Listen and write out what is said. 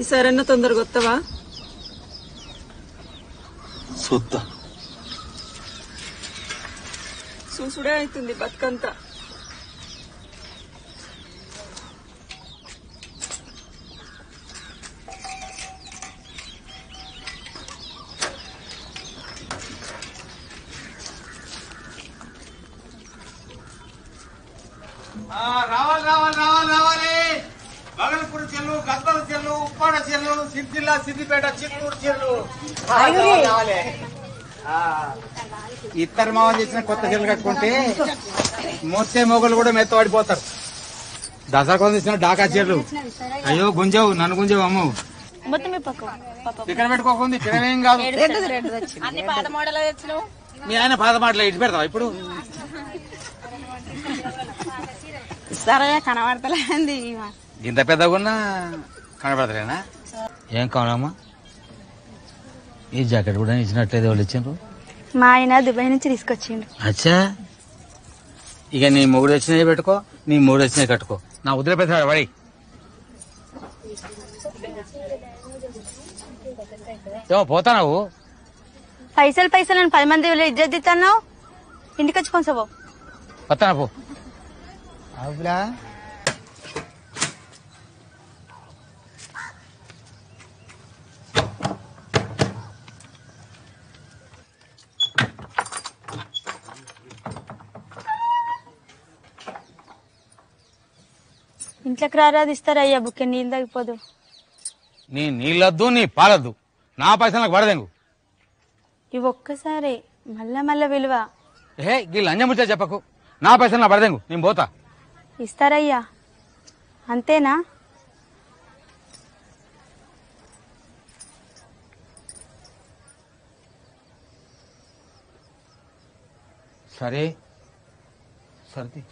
ఈసారన్నా తొందరగా వస్తావా? చూద్దా చూసుడే అవుతుంది బతుకంతా. రావాలి రావాలి రావాలి రావాలి. బగల్పూర్ చెల్లు గద్వాల చెల్లు ఉప్పాడ చెల్లు సిద్దిల్ల సిద్దిపేట చిత్తూరు చెల్లు. ఇద్దరు మావలు చేసిన కొత్త చెల్లు కట్టుకుంటే మోసే మొగలు కూడా మెత్తబడిపోతారు దసరా కొంత తెచ్చిన డాకా చెల్లు. అయ్యో గుంజావు నన్ను గుంజావు అమ్మ. మొత్తం పక్క ఇక్కడ పెట్టుకోకుంది పిరవేం కాదు. మీ ఆయన పాత మాటలు ఇటు పెడతావా ఇప్పుడు? సరే కనబడతలేంది ఇంత పెద్దగా ఉన్నా కనబడతలేనా ఏం కావాలమ్మా? ఈ జాకెట్ కూడా ఇచ్చినట్లయితే వాళ్ళు ఇచ్చిండ్రు. మా ఆయన దుబాయ్ నుంచి తీసుకొచ్చిండు. అచ్చా? ఇక నీ మొగుడు వచ్చినవి పెట్టుకో నీ మూడు వచ్చినవి కట్టుకో. నా వదిలిపెట్టాడు వాడి ఏమో పోతావు పైసలు పైసలు అని పది మంది ఇజ్జత్ ఇస్తున్నావు ఇంటికి వచ్చి కొంచెం పో. ఇంట్లోకి రారాదిస్తారు అయ్యా బుక్కే నీళ్ళు తగ్గిపోదు నీ నీళ్ళొద్దు నీ పాలొద్దు. నా పైసలు నాకు పడదేంగు ఇవి ఒక్కసారి మళ్ళా మళ్ళా విలువ. ఏ ఈ లంజం ముచ్చట చెప్పకు. నా పైసలు నా పడదేంగు నేను పోతా. ఇస్తారయ్యా. అంతేనా? సరే. సర్ది.